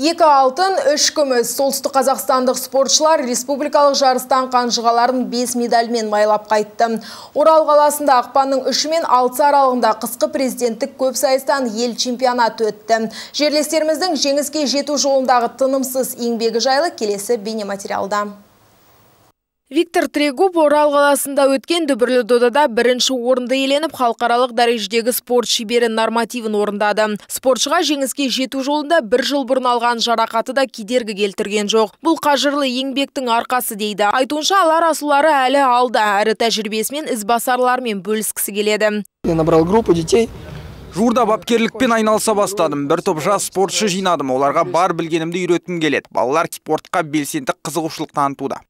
Екі алтын, үш күміс. Солтүстік қазақстандық спортшылар республикалық жарыстан қанжығаларын 5 медальмен майлап қайтты. Орал қаласында ақпанның үші мен аралығында қысқы президенттік көп сайыстан ел чемпионат өтті. Жерлестеріміздің жеңіске жету жолындағы тынымсыз еңбегі жайлы келесі бейнематериалда. Виктор Трегуб Орал қаласында өткен дүбірлі додада бірінші орынды еленіп, халықаралық дәрежедегі спорт шебері нормативін орындады. Спортшыға жеңіске жету жолында бір жыл бұрын алған жарақаты да кедергі келтірген жоқ. Бұл қажырлы еңбектің арқасы дейді. Айтуынша алар асулары әлі алда, әрі тәжірибесімен ізбасарлармен бөліскісі келеді. Я набрал группу детей, Жуырда бапкерлікпен айналыса бастадым. Бір топ жас спортшы жинадым. Оларға бар білгенімді үйреткім келеді. Балалар спортқа белсенді қызығушылық танытуда.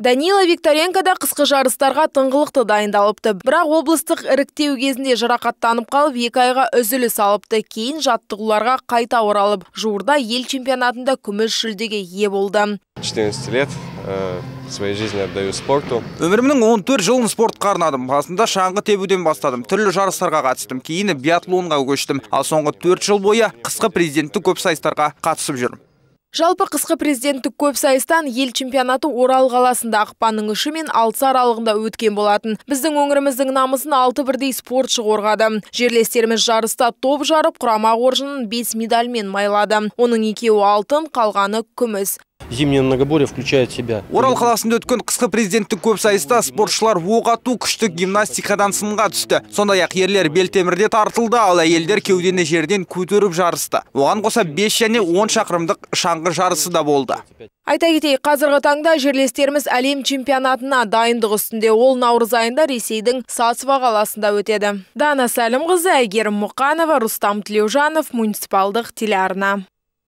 Данила Викторенко да қысқы жарыстарға тыңғылықты дайындалыпты. Бірақ облыстық іріктеу кезінде жарақаттанып қалып, екі айға үзіліс алыпты. Кейін жаттығуларға қайта оралып, жуырда ел чемпионатында күміс жүлдеге ие болды. 14 лет э, своей жизни отдаю спорту. Өмірімнің 14 жылын спортқа арнадым. Басында шаңғы тебуден бастадым. Түрлі жарыстарға қатыстым. Кейін биатлонға көштім. Ал соңғы 4 жыл бойы қысқы президенттік көп сайыстарға қатысып жүрмін. Жалпы қысқы президенттік көп сайыстан ел чемпионаты Орал қаласында ақпанның үші мен алты аралығында өткен болатын. Біздің өңіріміздің намысын алты бірдей спортшы қорғады. Жерлестеріміз жарыста топ жарып, құрама қоржынын 5 медальмен майлады. Оның екеуі алтын, қалғаны күміс зимнее многоборье включает в себя. Орал қаласында өткен қысқы президенттік көп сайыста спортшылар оқ ату күштік гимнастикадан сынға түсті. Сондай-ақ ерлер белтемірде тартылды, ал әйелдер кеудені жерден көтеріп жарысты. Оған қоса 5 және 10 шақырымдық шаңғы жарысы да болды. Айта кетейік, қазіргі таңда жерлестеріміз әлем чемпионатына дайындық үстінде ол наурыз айында Ресейдің Сацва қаласында өтеді. Дана Сәлімқызы, Әйгерім Мұқанова, Рустам Тілеужанов, муниципалдық телеарна.